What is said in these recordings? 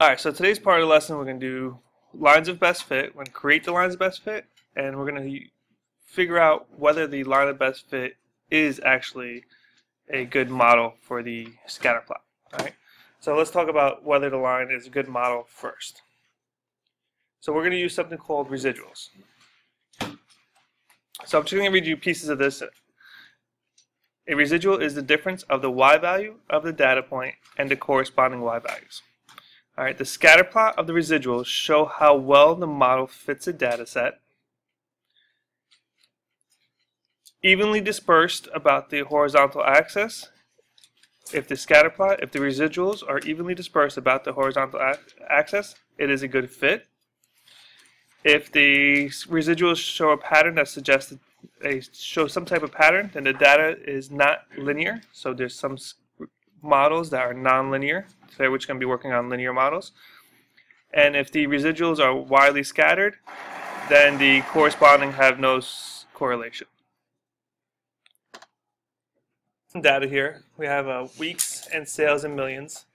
Alright, so today's part of the lesson we're going to do lines of best fit. We're going to create the lines of best fit and we're going to figure out whether the line of best fit is actually a good model for the scatter plot. Alright, so let's talk about whether the line is a good model first. So we're going to use something called residuals. So I'm just going to read you pieces of this. A residual is the difference of the y value of the data point and the corresponding y values. All right, the scatter plot of the residuals show how well the model fits a data set. Evenly dispersed about the horizontal axis. If the scatter plot, if the residuals are evenly dispersed about the horizontal axis, it is a good fit. If the residuals show a pattern that suggests they show some type of pattern, then the data is not linear. So there's some models that are nonlinear. Today we're just going to be working on linear models. And if the residuals are widely scattered, then the corresponding have no correlation. Some data here. We have uh, weeks and sales in millions.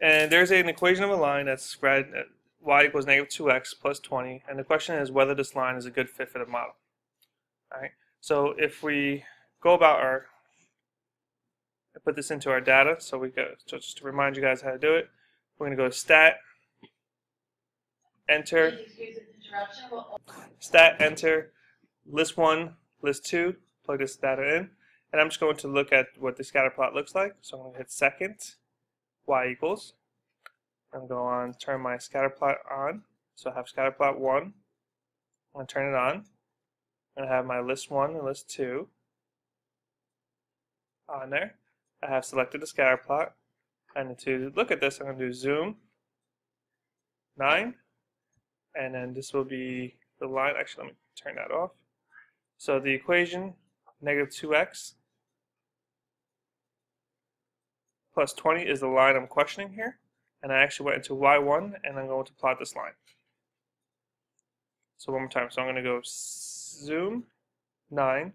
And there's an equation of a line that's spread at y equals negative 2x plus 20. And the question is whether this line is a good fit for the model. All right. So if we go about our put this into our data. So we go so just to remind you guys how to do it. We're going to go to stat, enter, stat, enter, list one, list two, plug this data in. And I'm just going to look at what the scatter plot looks like. So I'm going to hit second, y equals. I'm going to go on, turn my scatter plot on. So I have scatter plot one. I'm going to turn it on. I'm going to have my list one and list two on there. I have selected the scatter plot. And to look at this, I'm going to do zoom 9. And then this will be the line. Actually, let me turn that off. So the equation, negative 2x plus 20 is the line I'm questioning here. And I actually went into y1 and I'm going to plot this line. So one more time. So I'm going to go zoom 9.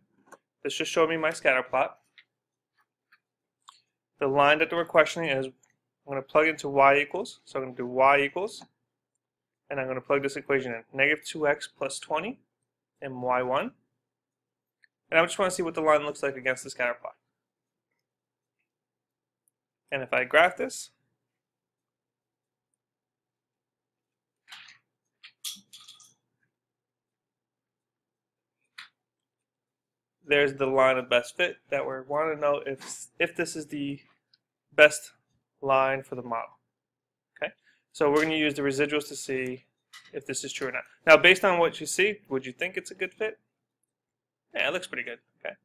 This just showed me my scatter plot the line that we're questioning is I'm going to plug into y equals. So I'm going to do y equals, and I'm going to plug this equation in. Negative 2x plus 20 and y1. And I just want to see what the line looks like against the scatter plot. And if I graph this, there's the line of best fit that we want to know if if this is the best line for the model. Okay, so we're going to use the residuals to see if this is true or not. Now, based on what you see, would you think it's a good fit? Yeah, it looks pretty good. Okay,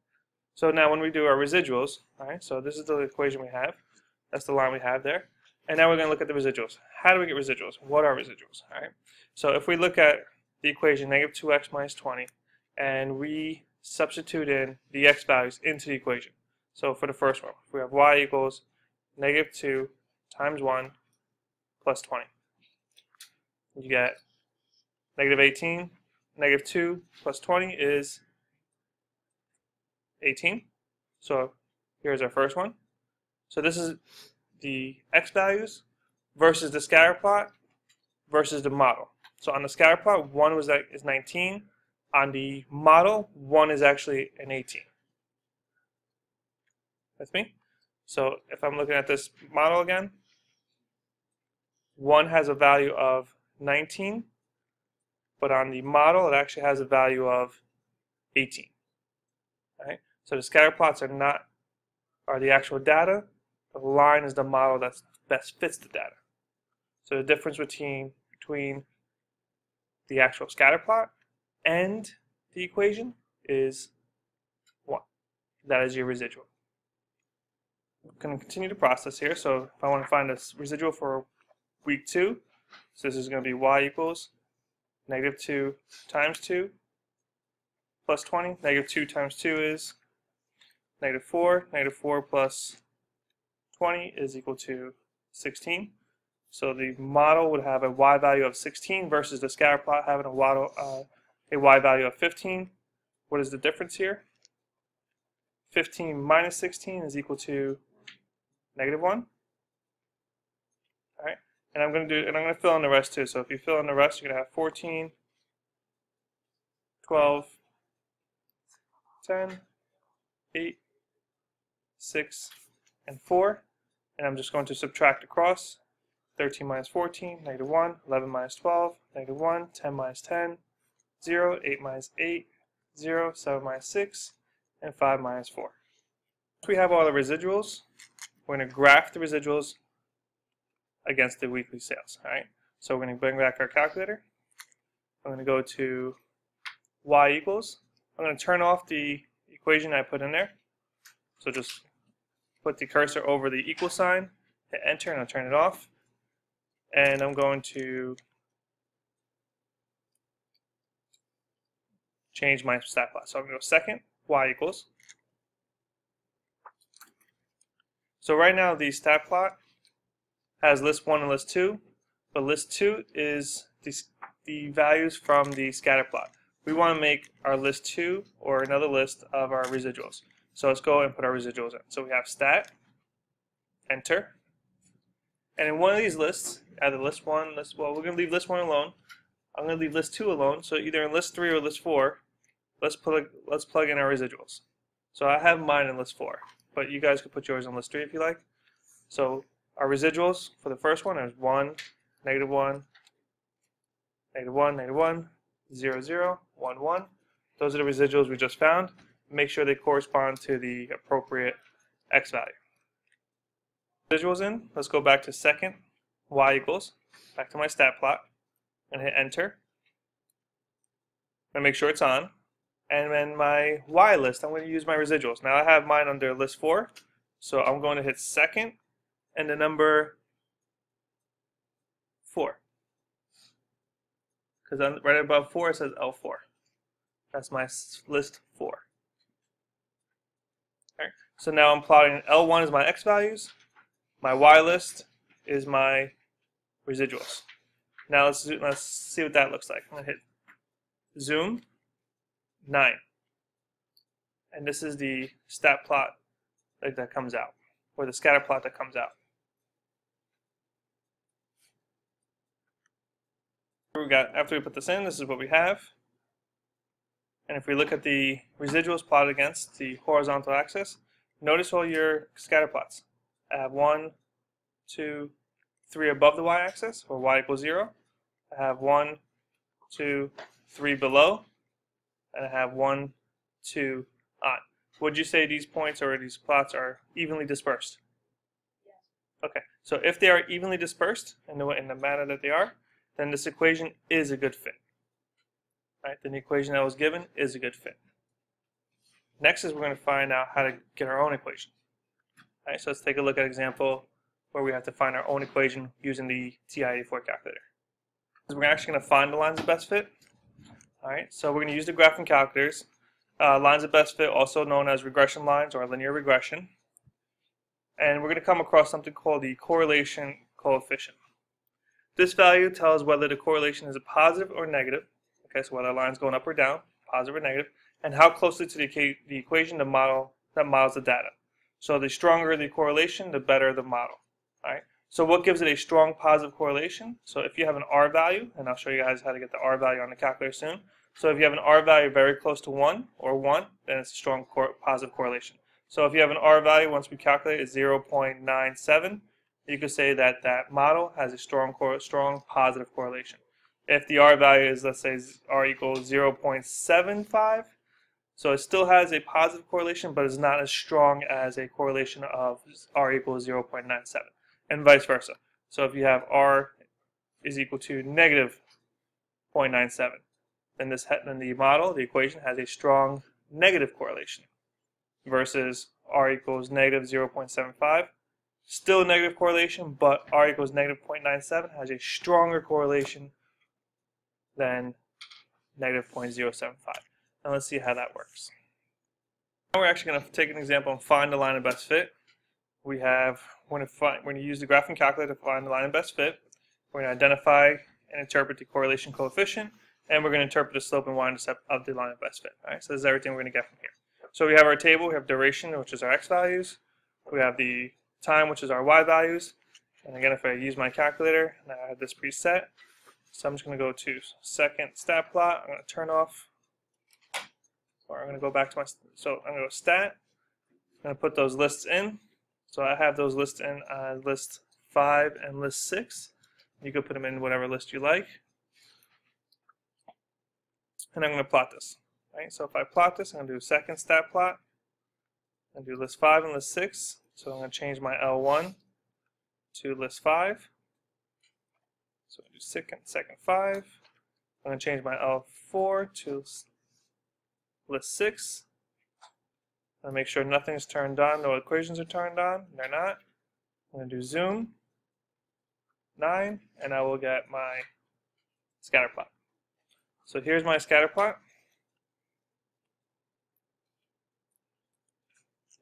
so now when we do our residuals, all right, so this is the equation we have. That's the line we have there. And now we're going to look at the residuals. How do we get residuals? What are residuals? All right. So if we look at the equation negative 2x minus 20, and we substitute in the x values into the equation. So for the first one, we have y equals negative 2 times 1 plus 20. You get negative 18. Negative 2 plus 20 is 18. So here's our first one. So this is the x values versus the scatter plot versus the model. So on the scatter plot, 1 was is 19. On the model, 1 is actually an 18. That's me? So if I'm looking at this model again, 1 has a value of 19, but on the model it actually has a value of 18. Right? So the scatter plots are not are the actual data. The line is the model that best fits the data. So the difference between between the actual scatter plot and the equation is 1. That is your residual going to continue to process here. So if I want to find a residual for week 2, so this is going to be y equals negative 2 times 2 plus 20. Negative 2 times 2 is negative 4. Negative 4 plus 20 is equal to 16. So the model would have a y value of 16 versus the scatter plot having a y, uh, a y value of 15. What is the difference here? 15 minus 16 is equal to negative 1. All right. And I'm going to do, and I'm going to fill in the rest too. So if you fill in the rest, you're going to have 14, 12, 10, 8, 6, and 4. And I'm just going to subtract across. 13 minus 14, negative 1, 11 minus 12, negative 1, 10 minus 10, 0, 8 minus 8, 0, 7 minus 6, and 5 minus 4. Once we have all the residuals, we're going to graph the residuals against the weekly sales. All right. So we're going to bring back our calculator. I'm going to go to y equals. I'm going to turn off the equation I put in there. So just put the cursor over the equal sign, hit enter, and I'll turn it off. And I'm going to change my stat plot. So I'm going to go second, y equals. So right now the stat plot has list 1 and list 2, but list 2 is the, the values from the scatter plot. We want to make our list 2 or another list of our residuals. So let's go and put our residuals in. So we have stat, enter, and in one of these lists, either list 1, list, well, we're going to leave list 1 alone. I'm going to leave list 2 alone, so either in list 3 or list 4, let's plug, let's plug in our residuals. So I have mine in list 4, but you guys could put yours on list 3 if you like. So our residuals for the first one is 1, negative 1, negative 1, negative 1, 0, 0, 1, 1. Those are the residuals we just found. Make sure they correspond to the appropriate x value. Residuals in, let's go back to second, y equals, back to my stat plot, and hit enter. And make sure it's on. And then my y list, I'm going to use my residuals. Now I have mine under list 4, so I'm going to hit second and the number 4. Because right above 4 it says L4. That's my list 4. Okay. So now I'm plotting L1 is my X values, my Y list is my residuals. Now let's, let's see what that looks like. I'm going to hit zoom, 9. And this is the stat plot that comes out, or the scatter plot that comes out. we got after we put this in, this is what we have. And if we look at the residuals plotted against the horizontal axis, notice all your scatter plots. I have one, two, three above the y-axis, or y equals zero. I have one, two, three below, and I have one, two on. Would you say these points or these plots are evenly dispersed? Yes. Okay, so if they are evenly dispersed in the, in the manner that they are, then this equation is a good fit. Right? Then the equation that was given is a good fit. Next is we're going to find out how to get our own equation. Right, so let's take a look at an example where we have to find our own equation using the TI-84 calculator. So we're actually going to find the lines of best fit. All right, so we're going to use the graphing calculators. Uh, lines of best fit, also known as regression lines or linear regression. And we're going to come across something called the correlation coefficient. This value tells whether the correlation is a positive or negative. Okay, so whether a line's going up or down, positive or negative, and how closely to the, the equation the model that models the data. So the stronger the correlation, the better the model. All right. So what gives it a strong positive correlation? So if you have an R value, and I'll show you guys how to get the R value on the calculator soon. So if you have an R value very close to 1 or 1, then it's a strong positive correlation. So if you have an R value, once we calculate, is 0.97, you could say that that model has a strong, strong positive correlation. If the R value is, let's say, R equals 0.75, so it still has a positive correlation, but it's not as strong as a correlation of R equals 0.97, and vice versa. So if you have R is equal to negative 0.97, then this then the model, the equation, has a strong negative correlation versus R equals negative 0.75 Still negative correlation, but R equals negative 0.97 has a stronger correlation than negative 0.075. And let's see how that works. Now we're actually going to take an example and find the line of best fit. We have, going to, find, we're going to use the graphing calculator to find the line of best fit. We're going to identify and interpret the correlation coefficient, and we're going to interpret the slope and y-intercept of the line of best fit. All right, so this is everything we're going to get from here. So we have our table, we have duration, which is our x values. We have the time, which is our y values, And again, if I use my calculator, now I have this preset. So I'm just going to go to second stat plot. I'm going to turn off, or I'm going to go back to my, so I'm going to go stat. I'm going to put those lists in. So I have those lists in uh, list 5 and list 6. You could put them in whatever list you like. And I'm going to plot this. Right? So if I plot this, I'm going to do second stat plot. and do list 5 and list 6. So I'm going to change my L1 to list 5. So I'm going to do second, second 5. I'm going to change my L4 to list 6. And make sure nothing's turned on, no equations are turned on. They're not. I'm going to do zoom 9, and I will get my scatter plot. So here's my scatter plot.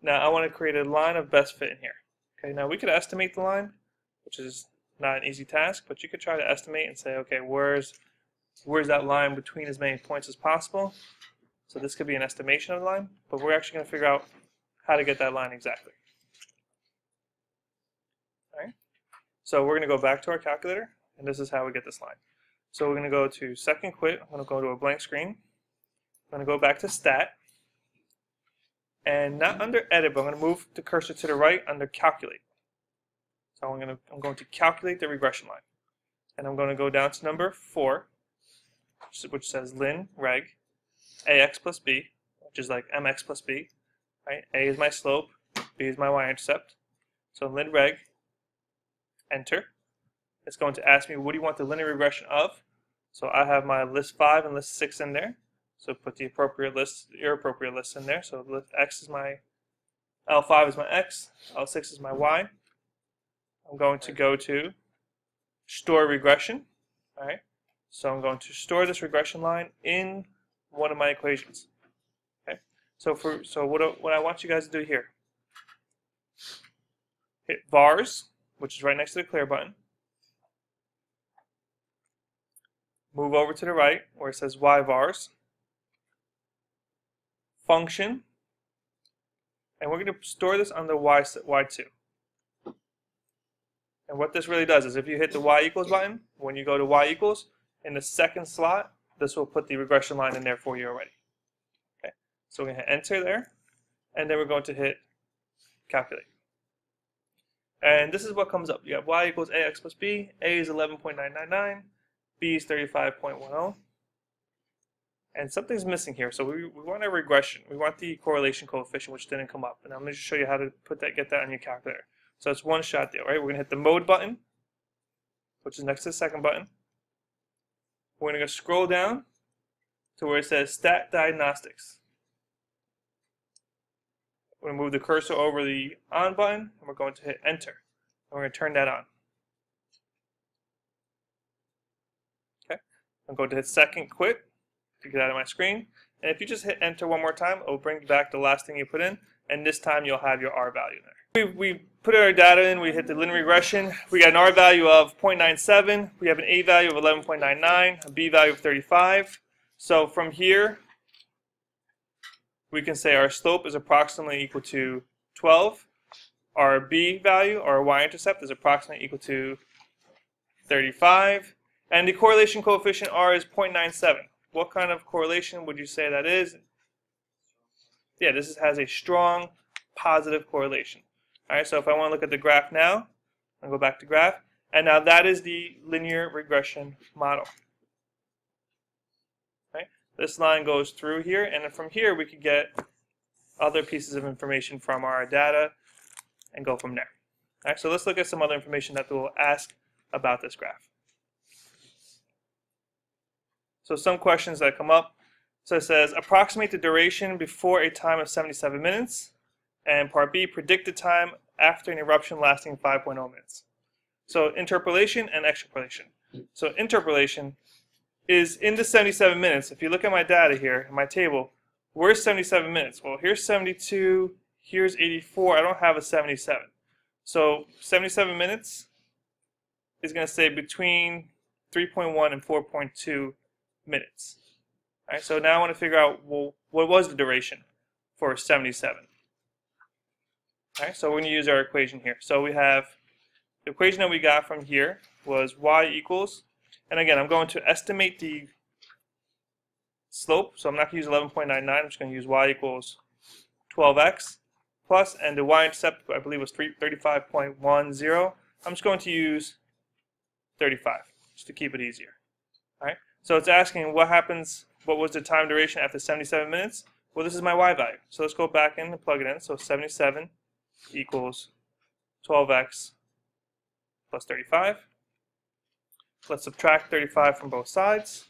Now I want to create a line of best fit in here. Okay, now we could estimate the line, which is not an easy task, but you could try to estimate and say, okay, where's where's that line between as many points as possible? So this could be an estimation of the line, but we're actually going to figure out how to get that line exactly. All right. So we're going to go back to our calculator, and this is how we get this line. So we're going to go to second quit. I'm going to go to a blank screen. I'm going to go back to stat. And not under edit, but I'm going to move the cursor to the right under calculate. So I'm going to, I'm going to calculate the regression line. And I'm going to go down to number 4, which says lin reg ax plus b, which is like mx plus b. Right? A is my slope, b is my y-intercept. So lin reg, enter. It's going to ask me what do you want the linear regression of. So I have my list 5 and list 6 in there. So put the appropriate list, your appropriate list in there. So list x is my, L5 is my x, L6 is my y. I'm going to go to store regression. All right. So I'm going to store this regression line in one of my equations. Okay. So for so what what I want you guys to do here, hit vars, which is right next to the clear button. Move over to the right where it says y vars. Function, and we're going to store this the y y2. And what this really does is if you hit the y equals button, when you go to y equals, in the second slot, this will put the regression line in there for you already. Okay, so we're going to hit enter there, and then we're going to hit calculate. And this is what comes up. You have y equals ax plus b, a is 11.999, b is 35.10. And something's missing here, so we, we want a regression. We want the correlation coefficient, which didn't come up. And I'm going to show you how to put that, get that on your calculator. So it's one shot deal, right? We're going to hit the mode button, which is next to the second button. We're going to scroll down to where it says Stat Diagnostics. We're going to move the cursor over the on button, and we're going to hit enter. And we're going to turn that on. Okay, I'm going to hit second quit to get out of my screen. And if you just hit enter one more time, it will bring back the last thing you put in, and this time you'll have your R value there. We, we put our data in, we hit the linear regression. We got an R value of 0.97, we have an A value of 11.99, a B value of 35. So from here, we can say our slope is approximately equal to 12. Our B value, our y-intercept, is approximately equal to 35. And the correlation coefficient R is 0.97. What kind of correlation would you say that is? Yeah, this is, has a strong positive correlation. All right, so if I want to look at the graph now, I'll go back to graph. And now that is the linear regression model. This line goes through here, and from here we could get other pieces of information from our data and go from there. All right, so let's look at some other information that will ask about this graph. So some questions that come up. So it says, approximate the duration before a time of 77 minutes. And part B, predict the time after an eruption lasting 5.0 minutes. So interpolation and extrapolation. So interpolation is in the 77 minutes. If you look at my data here, my table, where's 77 minutes? Well, here's 72, here's 84. I don't have a 77. So 77 minutes is going to say between 3.1 and 4.2 minutes. All right, so now I want to figure out, well, what was the duration for 77? All right, so we're going to use our equation here. So we have the equation that we got from here was y equals, and again, I'm going to estimate the slope, so I'm not going to use 11.99, I'm just going to use y equals 12x plus, and the y-intercept, I believe, was 35.10. I'm just going to use 35, just to keep it easier. All right. So it's asking what happens, what was the time duration after 77 minutes? Well, this is my y value. So let's go back in and plug it in. So 77 equals 12x plus 35. Let's subtract 35 from both sides.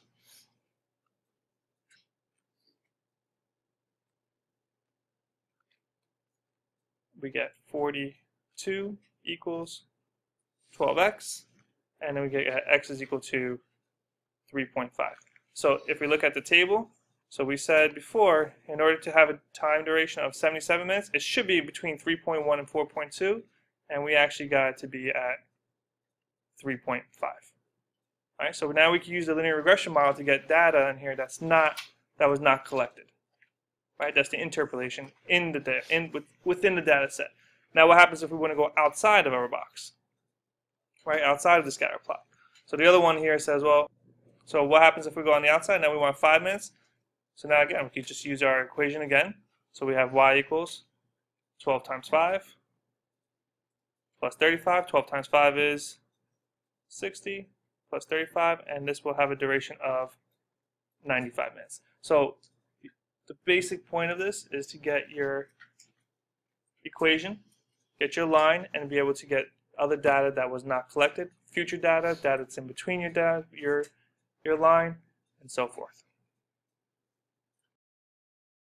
We get 42 equals 12x, and then we get uh, x is equal to 3.5. So if we look at the table, so we said before, in order to have a time duration of 77 minutes, it should be between 3.1 and 4.2, and we actually got it to be at 3.5. All right, so now we can use the linear regression model to get data in here that's not that was not collected. Right, that's the interpolation in the in with, within the data set. Now, what happens if we want to go outside of our box? Right, outside of the scatter plot. So the other one here says, well, so what happens if we go on the outside? Now we want five minutes. So now again, we can just use our equation again. So we have y equals 12 times 5 plus 35. 12 times 5 is 60 plus 35, and this will have a duration of 95 minutes. So the basic point of this is to get your equation, get your line, and be able to get other data that was not collected, future data, data that's in between your data, your your line, and so forth.